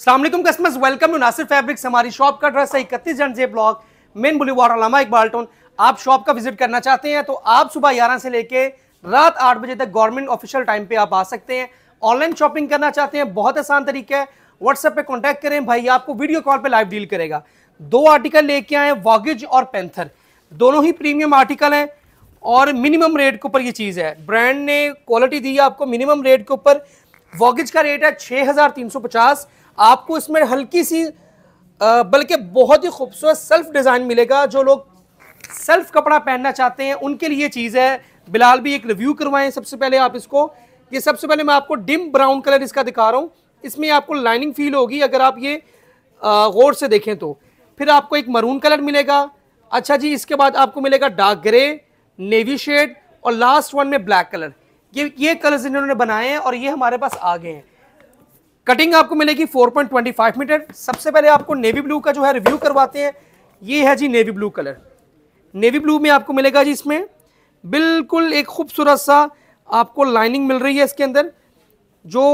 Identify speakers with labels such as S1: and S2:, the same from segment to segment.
S1: सलामकुम customers welcome to Nasir fabrics हमारी shop का एड्रेस है इकतीस जन J block main boulevard Allama Iqbal town आप शॉप का विज़िट करना चाहते हैं तो आप सुबह ग्यारह से लेके रात आठ बजे तक गवर्नमेंट ऑफिशियल टाइम पे आप आ सकते हैं। ऑनलाइन शॉपिंग करना चाहते हैं, बहुत आसान तरीका है। व्हाट्सएप पे कॉन्टैक्ट करें, भाई आपको वीडियो कॉल पे लाइव डील करेगा। दो आर्टिकल लेके आए वॉगेज और पेंथर दोनों ही प्रीमियम आर्टिकल हैं और मिनिमम रेट के ऊपर ये चीज़ है। ब्रांड ने क्वालिटी दी है आपको मिनिमम रेट के ऊपर। वॉगेज का रेट है छः हज़ार तीन सौ पचास। आपको इसमें हल्की सी बल्कि बहुत ही खूबसूरत सेल्फ डिज़ाइन मिलेगा। जो लोग सेल्फ कपड़ा पहनना चाहते हैं, उनके लिए चीज़ है। बिलाल भी एक रिव्यू करवाएँ सबसे पहले आप इसको। ये सबसे पहले मैं आपको डिम ब्राउन कलर इसका दिखा रहा हूँ। इसमें आपको लाइनिंग फील होगी अगर आप ये गौर से देखें तो। फिर आपको एक मरून कलर मिलेगा। अच्छा जी, इसके बाद आपको मिलेगा डार्क ग्रे नेवी शेड और लास्ट वन में ब्लैक कलर ये ये कलर्स इन्होंने बनाए हैं और ये हमारे पास आ गए हैं। कटिंग आपको मिलेगी 4.25 मीटर। सबसे पहले आपको नेवी ब्लू का जो है रिव्यू करवाते हैं। ये है जी navy blue colour navy blue में आपको मिलेगा जी इसमें बिल्कुल एक खूबसूरत सा आपको लाइनिंग मिल रही है इसके अंदर। जो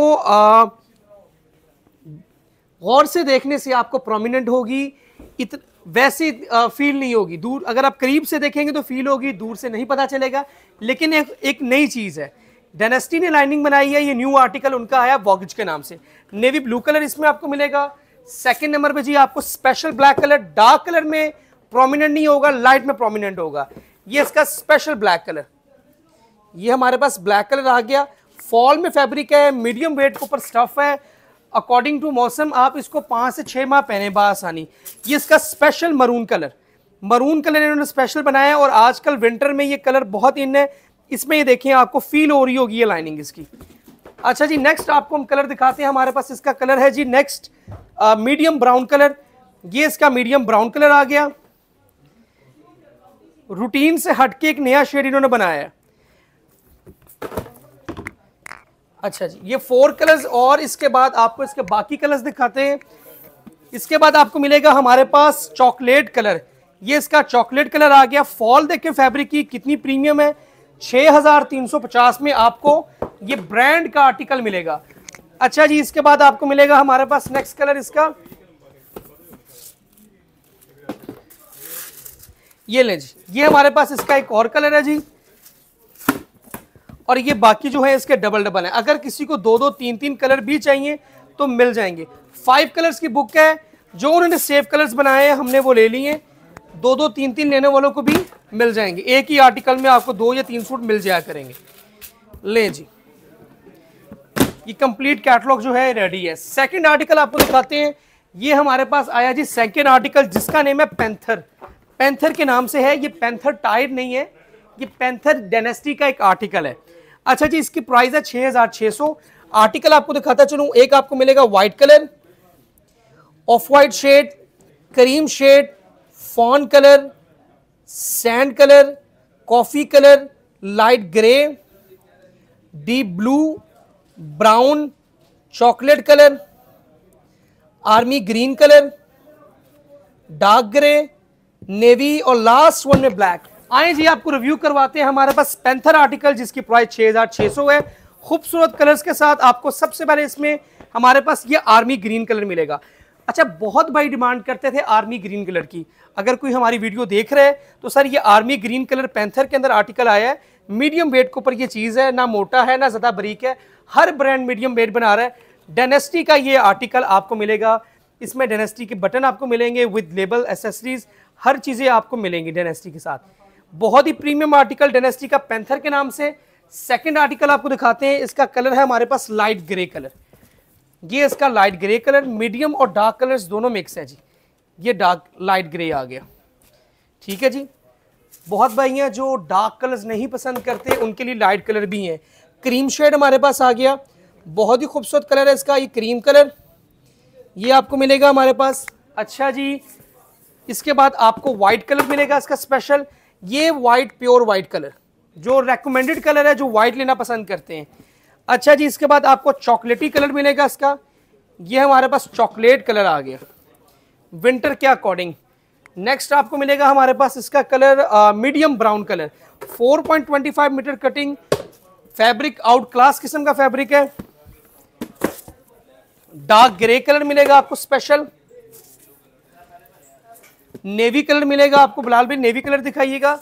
S1: गौर से देखने से आपको प्रोमिनेंट होगी। इत, वैसे फील नहीं होगी। दूर, अगर आप करीब से देखेंगे तो फील होगी, दूर से नहीं पता चलेगा। लेकिन एक एक नई चीज़ है। डेनेस्टी ने लाइनिंग बनाई है, ये न्यू आर्टिकल उनका आया वॉगेज के नाम से। नेवी ब्लू कलर इसमें आपको मिलेगा। सेकंड नंबर पे जी आपको special black colour dark colour में प्रोमिनेंट नहीं होगा लाइट में प्रोमिनेंट होगा। ये इसका स्पेशल ब्लैक कलर ये हमारे पास ब्लैक कलर आ गया। फॉल में फैब्रिक है मीडियम वेट के ऊपर स्टफ़ है। अकॉर्डिंग टू मौसम, आप इसको पाँच से छः माह पहने बासानी ये इसका special maroon colour maroon colour इन्होंने स्पेशल बनाया है और आजकल विंटर में ये कलर बहुत इन है। इसमें ये देखें, आपको फील हो रही होगी ये लाइनिंग इसकी। अच्छा जी नेक्स्ट आपको हम कलर दिखाते हैं, हमारे पास इसका कलर है जी नेक्स्ट मीडियम ब्राउन कलर ये इसका मीडियम ब्राउन कलर आ गया। रूटीन से हटके एक नया शेड इन्होंने बनाया है। अच्छा जी, ये फोर कलर्स और इसके बाद आपको इसके बाकी कलर्स दिखाते हैं। इसके बाद आपको मिलेगा हमारे पास चॉकलेट कलर ये इसका चॉकलेट कलर आ गया। फॉल देखें फैब्रिक की कितनी प्रीमियम है। 6350 में आपको ये ब्रांड का आर्टिकल मिलेगा। अच्छा जी, इसके बाद आपको मिलेगा हमारे पास नेक्स्ट कलर इसका। ये ले जी, ये हमारे पास इसका एक और कलर है जी। और ये बाकी जो है इसके डबल डबल है। अगर किसी को दो दो तीन तीन कलर भी चाहिए तो मिल जाएँगे। फाइव कलर्स की बुक है, जो उन्होंने सेफ़ कलर्स बनाए हैं, हमने वो ले लिए। दो दो तीन तीन लेने वालों को भी मिल जाएँगे। एक ही आर्टिकल में आपको दो या तीन सूट मिल जाया करेंगे। ले जी। ये कंप्लीट कैटलॉग जो है रेडी है। सेकंड आर्टिकल आपको दिखाते हैं। ये हमारे पास आया जी सेकंड आर्टिकल जिसका नेम है पेंथर पेंथर के नाम से है। ये पेंथर टाइड नहीं है। ये पेंथर डेनेस्टी का एक आर्टिकल है। अच्छा जी, इसकी प्राइस है छः हज़ार छः सौ। आर्टिकल आपको दिखाता चलूँ। एक आपको मिलेगा white colour off white shade cream shade fawn colour, sand colour, coffee colour, light grey, deep blue, brown, chocolate colour, army green colour, dark grey, navy और लास्ट वन में ब्लैक। आए जी, आपको रिव्यू करवाते हैं हमारे पास पेंथर आर्टिकल जिसकी प्राइस छह हज़ार छह सौ है। खूबसूरत कलर्स के साथ आपको सबसे पहले इसमें हमारे पास ये आर्मी ग्रीन कलर मिलेगा। अच्छा बहुत भाई डिमांड करते थे आर्मी ग्रीन कलर की। अगर कोई हमारी वीडियो देख रहे हैं तो सर, ये आर्मी ग्रीन कलर पेंथर के अंदर आर्टिकल आया है, मीडियम वेट के ऊपर ये चीज़ है, ना मोटा है, ना ज़्यादा बरीक है। हर ब्रांड मीडियम वेट बना रहा है। डेनेस्टी का ये आर्टिकल आपको मिलेगा। इसमें डेनेस्टी के बटन आपको मिलेंगे विद लेबल एसेसरीज हर चीज़ें आपको मिलेंगी डेनेस्टी के साथ। बहुत ही प्रीमियम आर्टिकल डेनेस्टी का पैंथर के नाम से। सेकेंड आर्टिकल आपको दिखाते हैं, इसका कलर है हमारे पास लाइट ग्रे कलर ये इसका लाइट ग्रे कलर मीडियम और डार्क कलर्स दोनों मिक्स है जी। ये डार्क लाइट ग्रे आ गया। ठीक है जी? बहुत हैं जो डार्क कलर्स नहीं पसंद करते, उनके लिए लाइट कलर भी हैं। क्रीम शेड हमारे पास आ गया। बहुत ही खूबसूरत कलर है इसका, ये क्रीम कलर ये आपको मिलेगा हमारे पास। अच्छा जी, इसके बाद आपको वाइट कलर मिलेगा इसका स्पेशल ये वाइट प्योर वाइट कलर जो रेकमेंडेड कलर है, जो वाइट लेना पसंद करते हैं। अच्छा जी, इसके बाद आपको चॉकलेटी कलर मिलेगा इसका। ये हमारे पास चॉकलेट कलर आ गया। विंटर के अकॉर्डिंग। नेक्स्ट आपको मिलेगा हमारे पास इसका colour medium brown colour. 4.25 metre cutting fabric out class किस्म का फैब्रिक है। डार्क ग्रे कलर मिलेगा आपको स्पेशल। नेवी कलर मिलेगा आपको, बिलाल भाई, नेवी कलर दिखाइएगा।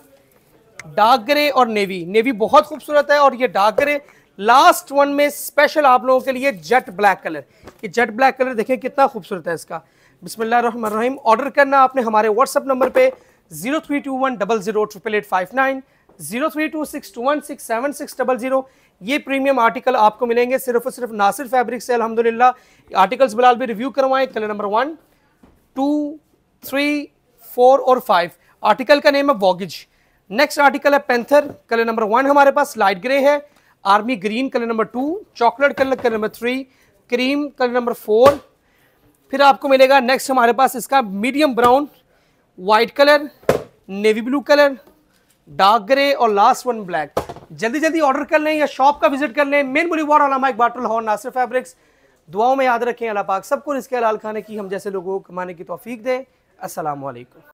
S1: डार्क ग्रे और नेवी। नेवी बहुत खूबसूरत है और ये डार्क ग्रे लास्ट वन में स्पेशल आप लोगों के लिए जेट ब्लैक कलर ये जेट ब्लैक कलर देखें कितना खूबसूरत है इसका. बिस्मिल्लाहिर्रहमानिर्रहीम ऑर्डर करना आपने हमारे व्हाट्सअप नंबर पे zero three two one double zero triple eight five nine, zero three two six two one six seven six double zero. ये प्रीमियम आर्टिकल आपको मिलेंगे सिर्फ़ और सिर्फ़ नासिर फैब्रिक से, अल्हम्दुलिल्लाह. आर्टिकल्स बिलाल भी रिव्यू करवाएँ colour number one two three four और फाइव आर्टिकल का नेम है वॉगिज नेक्स्ट आर्टिकल है पेंथर कलर नंबर वन हमारे पास लाइट ग्रे है. Army green colour number two, chocolate colour colour number three, cream colour number four. फिर आपको मिलेगा नेक्स्ट हमारे पास इसका medium brown white colour navy blue colour dark grey और लास्ट वन ब्लैक जल्दी जल्दी ऑर्डर कर लें या शॉप का विज़िट कर लें। मेन बुली वार अलामा बाटल हॉर नासिर फैब्रिक्स दुआओं में याद रखें अल्लाह पाक। सबको इसके हलाल खाने की, हम जैसे लोगों को कमाने की तोफीक दें। अस्सलाम वालेकुम